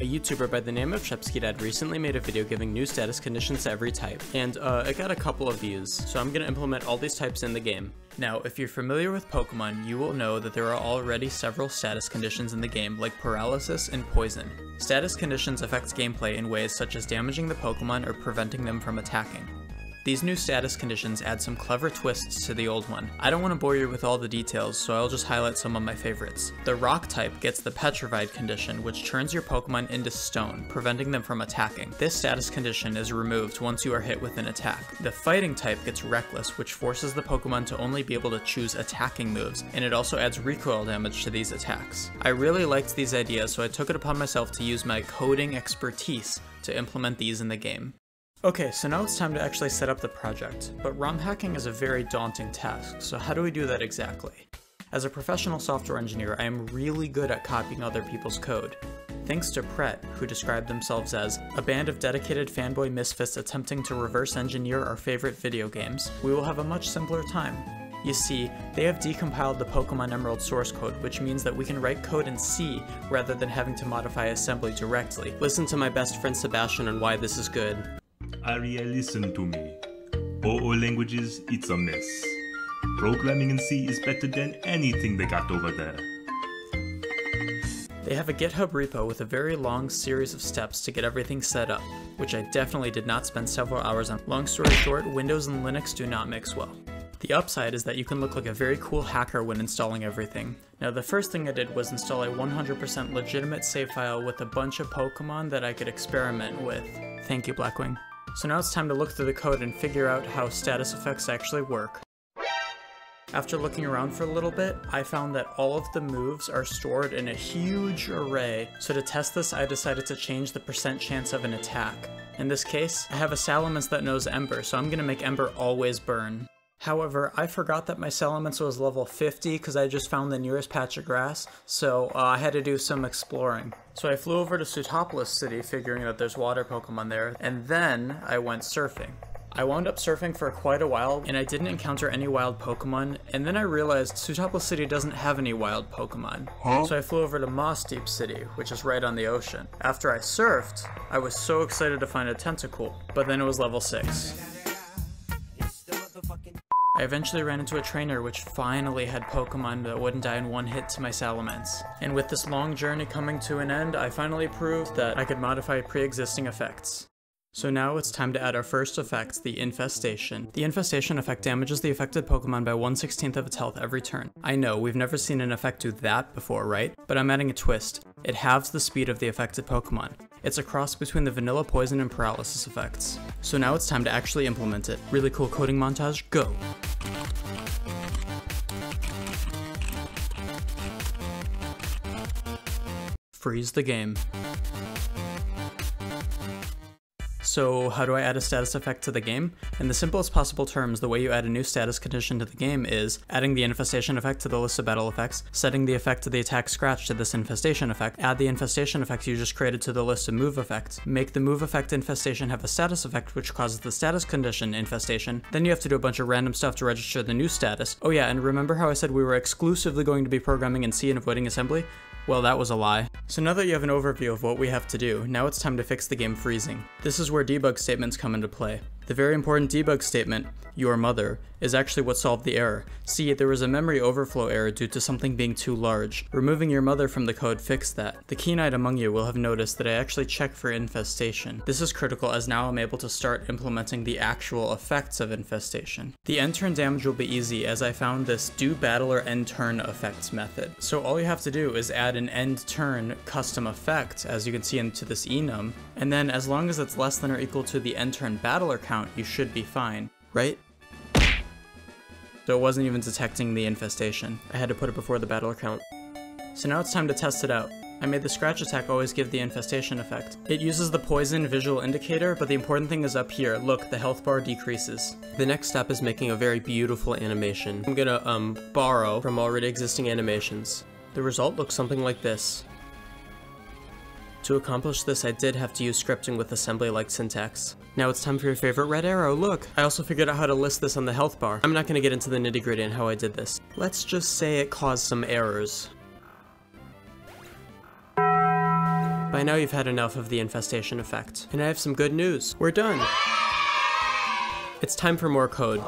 A YouTuber by the name of ShepskyDad recently made a video giving new status conditions to every type, and uh, it got a couple of views, so I'm gonna implement all these types in the game. Now, if you're familiar with Pokemon, you will know that there are already several status conditions in the game, like paralysis and poison. Status conditions affect gameplay in ways such as damaging the Pokemon or preventing them from attacking. These new status conditions add some clever twists to the old one. I don't want to bore you with all the details, so I'll just highlight some of my favorites. The rock type gets the petrified condition, which turns your Pokemon into stone, preventing them from attacking. This status condition is removed once you are hit with an attack. The fighting type gets reckless, which forces the Pokemon to only be able to choose attacking moves, and it also adds recoil damage to these attacks. I really liked these ideas, so I took it upon myself to use my coding expertise to implement these in the game. Okay, so now it's time to actually set up the project, but ROM hacking is a very daunting task, so how do we do that exactly? As a professional software engineer, I am really good at copying other people's code. Thanks to Pret, who described themselves as a band of dedicated fanboy misfits attempting to reverse engineer our favorite video games, we will have a much simpler time. You see, they have decompiled the Pokemon Emerald source code, which means that we can write code in C rather than having to modify assembly directly. Listen to my best friend Sebastian on why this is good. Ariel, listen to me. OO languages, it's a mess. Programming in C is better than anything they got over there. They have a GitHub repo with a very long series of steps to get everything set up, which I definitely did not spend several hours on. Long story short, Windows and Linux do not mix well. The upside is that you can look like a very cool hacker when installing everything. Now the first thing I did was install a 100% legitimate save file with a bunch of Pokemon that I could experiment with. Thank you Blackwing. So now it's time to look through the code and figure out how status effects actually work. After looking around for a little bit, I found that all of the moves are stored in a huge array, so to test this I decided to change the percent chance of an attack. In this case, I have a Salamence that knows Ember, so I'm gonna make Ember always burn. However, I forgot that my Salamence was level 50 because I just found the nearest patch of grass, so uh, I had to do some exploring. So I flew over to Sootopolis City figuring that there's water Pokemon there, and then I went surfing. I wound up surfing for quite a while, and I didn't encounter any wild Pokemon, and then I realized Sootopolis City doesn't have any wild Pokemon. Huh? So I flew over to Mossdeep City, which is right on the ocean. After I surfed, I was so excited to find a Tentacool, but then it was level 6. I eventually ran into a trainer which finally had Pokemon that wouldn't die in one hit to my Salamence. And with this long journey coming to an end, I finally proved that I could modify pre-existing effects. So now it's time to add our first effect, the Infestation. The Infestation effect damages the affected Pokemon by 1 16th of its health every turn. I know, we've never seen an effect do that before, right? But I'm adding a twist. It halves the speed of the affected Pokemon. It's a cross between the vanilla poison and paralysis effects. So now it's time to actually implement it. Really cool coding montage, go! Freeze the game. So how do I add a status effect to the game? In the simplest possible terms, the way you add a new status condition to the game is adding the infestation effect to the list of battle effects, setting the effect of the attack scratch to this infestation effect, add the infestation effect you just created to the list of move effects, make the move effect infestation have a status effect which causes the status condition infestation, then you have to do a bunch of random stuff to register the new status. Oh yeah, and remember how I said we were exclusively going to be programming in C and avoiding assembly? Well, that was a lie. So now that you have an overview of what we have to do, now it's time to fix the game freezing. This is where debug statements come into play. The very important debug statement, your mother, is actually what solved the error. See, there was a memory overflow error due to something being too large. Removing your mother from the code fixed that. The keen-eyed among you will have noticed that I actually checked for infestation. This is critical as now I'm able to start implementing the actual effects of infestation. The end turn damage will be easy as I found this do battle or end turn effects method. So all you have to do is add an end turn custom effect, as you can see into this enum, and then as long as it's less than or equal to the end turn battler count count, you should be fine, right? So it wasn't even detecting the infestation. I had to put it before the battle count. So now it's time to test it out. I made the scratch attack always give the infestation effect. It uses the poison visual indicator, but the important thing is up here. Look, the health bar decreases. The next step is making a very beautiful animation. I'm gonna um, borrow from already existing animations. The result looks something like this. To accomplish this, I did have to use scripting with assembly-like syntax. Now it's time for your favorite red arrow, look! I also figured out how to list this on the health bar. I'm not gonna get into the nitty gritty and how I did this. Let's just say it caused some errors. By now you've had enough of the infestation effect. And I have some good news. We're done. It's time for more code.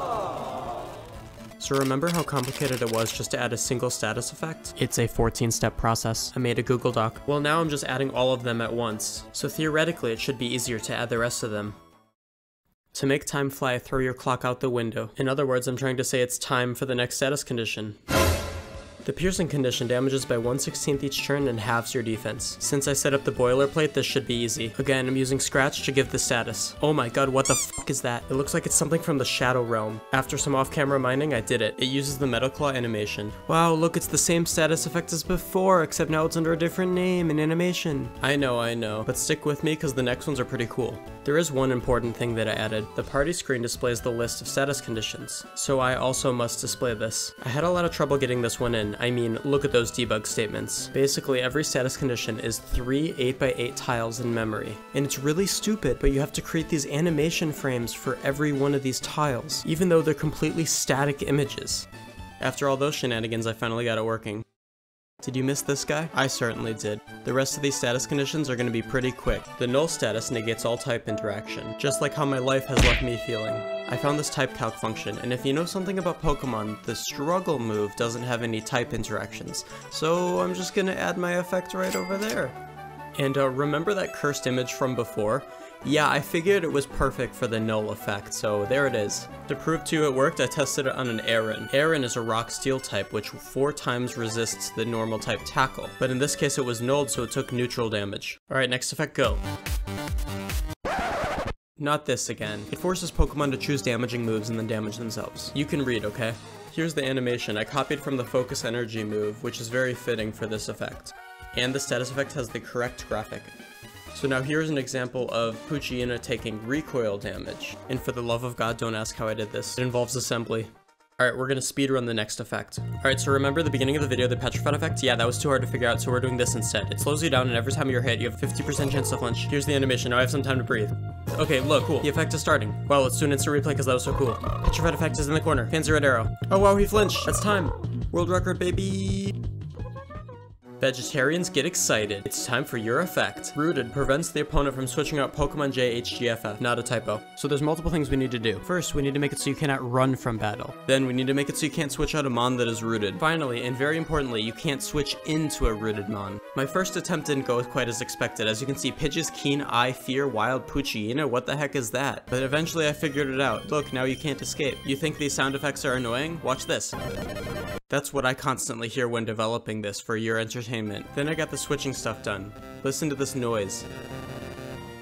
So remember how complicated it was just to add a single status effect? It's a 14 step process. I made a Google Doc. Well now I'm just adding all of them at once. So theoretically it should be easier to add the rest of them. To make time fly, throw your clock out the window. In other words, I'm trying to say it's time for the next status condition. The piercing condition damages by 1 16th each turn and halves your defense. Since I set up the boilerplate, this should be easy. Again, I'm using Scratch to give the status. Oh my god, what the fuck is that? It looks like it's something from the Shadow Realm. After some off-camera mining, I did it. It uses the Metal Claw animation. Wow, look, it's the same status effect as before, except now it's under a different name and animation. I know, I know, but stick with me because the next ones are pretty cool. There is one important thing that I added. The party screen displays the list of status conditions, so I also must display this. I had a lot of trouble getting this one in. I mean, look at those debug statements. Basically, every status condition is three 8x8 tiles in memory. And it's really stupid, but you have to create these animation frames for every one of these tiles, even though they're completely static images. After all those shenanigans, I finally got it working. Did you miss this guy? I certainly did. The rest of these status conditions are going to be pretty quick. The null status negates all type interaction, just like how my life has left me feeling. I found this type calc function, and if you know something about Pokemon, the struggle move doesn't have any type interactions, so I'm just gonna add my effect right over there. And uh, remember that cursed image from before? Yeah, I figured it was perfect for the null effect, so there it is. To prove to you it worked, I tested it on an Aron. Aron is a rock steel type, which four times resists the normal type tackle, but in this case it was nulled, so it took neutral damage. Alright, next effect, go. Not this again. It forces Pokemon to choose damaging moves and then damage themselves. You can read, okay? Here's the animation. I copied from the Focus Energy move, which is very fitting for this effect. And the status effect has the correct graphic. So now here's an example of Poochyena taking recoil damage. And for the love of god, don't ask how I did this. It involves assembly. Alright, we're gonna speedrun the next effect. Alright, so remember the beginning of the video, the petrified effect? Yeah, that was too hard to figure out, so we're doing this instead. It slows you down, and every time you're hit, you have 50% chance to flinch. Here's the animation, now I have some time to breathe. Okay, look, cool. The effect is starting. Wow, let's do an instant replay because that was so cool. Petrified effect is in the corner. Fancy red arrow. Oh wow, he flinched. That's time. World record, baby. Vegetarians get excited. It's time for your effect. Rooted prevents the opponent from switching out Pokemon J HGFF, not a typo. So there's multiple things we need to do. First, we need to make it so you cannot run from battle. Then we need to make it so you can't switch out a Mon that is rooted. Finally, and very importantly, you can't switch into a rooted Mon. My first attempt didn't go quite as expected. As you can see, Pidge's Keen Eye Fear Wild Poochyena, what the heck is that? But eventually I figured it out. Look, now you can't escape. You think these sound effects are annoying? Watch this. That's what I constantly hear when developing this for your entertainment. Then I got the switching stuff done. Listen to this noise.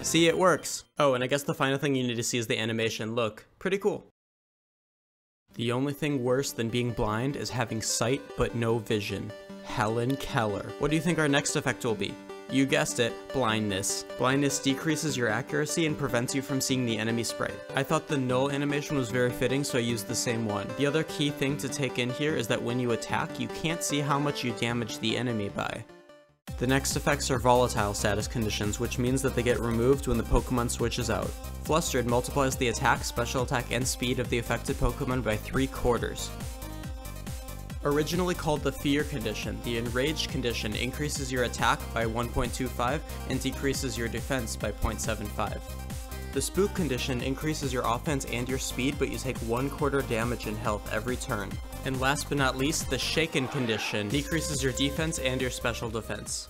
See, it works! Oh, and I guess the final thing you need to see is the animation. Look, pretty cool. The only thing worse than being blind is having sight but no vision. Helen Keller. What do you think our next effect will be? You guessed it, blindness. Blindness decreases your accuracy and prevents you from seeing the enemy sprite. I thought the null animation was very fitting, so I used the same one. The other key thing to take in here is that when you attack, you can't see how much you damage the enemy by. The next effects are volatile status conditions, which means that they get removed when the Pokemon switches out. Flustered multiplies the attack, special attack, and speed of the affected Pokemon by 3 quarters. Originally called the Fear condition, the Enraged condition increases your attack by 1.25 and decreases your defense by 0.75. The Spook condition increases your offense and your speed, but you take 1 quarter damage in health every turn. And last but not least, the Shaken condition decreases your defense and your special defense.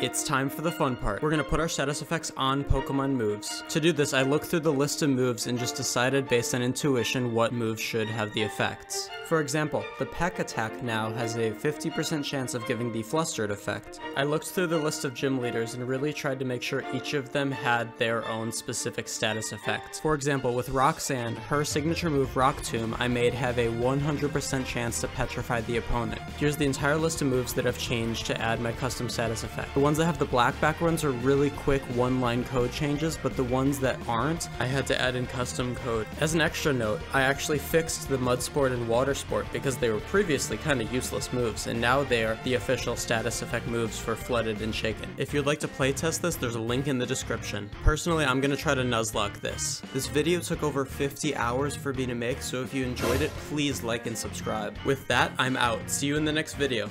It's time for the fun part. We're gonna put our status effects on Pokemon moves. To do this, I looked through the list of moves and just decided based on intuition what moves should have the effects. For example, the Peck attack now has a 50% chance of giving the Flustered effect. I looked through the list of gym leaders and really tried to make sure each of them had their own specific status effect. For example, with Roxanne, her signature move Rock Tomb I made have a 100% chance to petrify the opponent. Here's the entire list of moves that I've changed to add my custom status effect. Ones that have the black backgrounds are really quick one-line code changes, but the ones that aren't, I had to add in custom code. As an extra note, I actually fixed the Mud Sport and Water Sport because they were previously kind of useless moves, and now they are the official status effect moves for Flooded and Shaken. If you'd like to playtest this, there's a link in the description. Personally, I'm gonna try to Nuzlocke this. This video took over 50 hours for me to make, so if you enjoyed it, please like and subscribe. With that, I'm out. See you in the next video.